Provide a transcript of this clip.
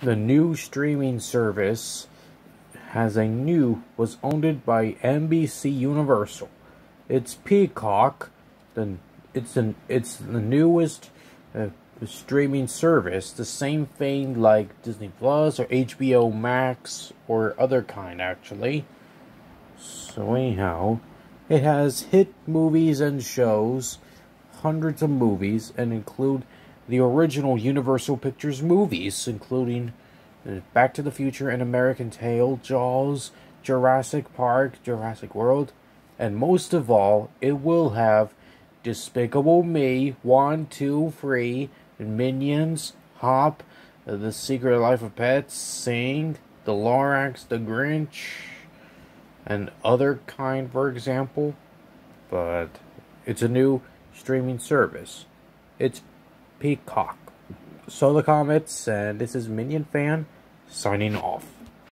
the new streaming service has a new was owned by NBC Universal. It's Peacock. The it's an it's the newest uh, streaming service, the same thing like Disney Plus or HBO Max or other kind actually. So anyhow, it has hit movies and shows, hundreds of movies, and include the original Universal Pictures movies, including uh, Back to the Future and American Tail, Jaws, Jurassic Park, Jurassic World, and most of all, it will have Despicable Me 1, 2, 3, Minions, Hop, uh, The Secret Life of Pets, Sing, The Lorax, The Grinch, and other kind, for example. But it's a new streaming service. It's Peacock. So the comments, and uh, this is Minion Fan signing off.